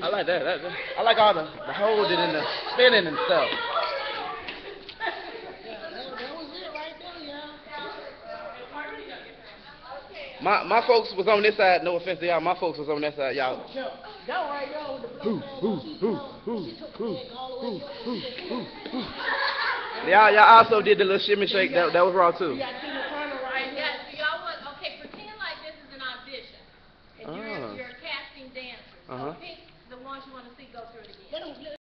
I like that. that, that. I like all the, the holding and the spinning and stuff. My my folks was on this side. No offense to y'all. My folks was on that side, y'all. That. Who, who, who, who, who, who, who, who. Y'all, y'all also did the little shimmy shake. That, that was raw too. Tina Turner right y'all okay. Pretend like this is an audition, and you're, ah. you're a casting dancer. So uh-huh. pick the ones you want to see go through it again.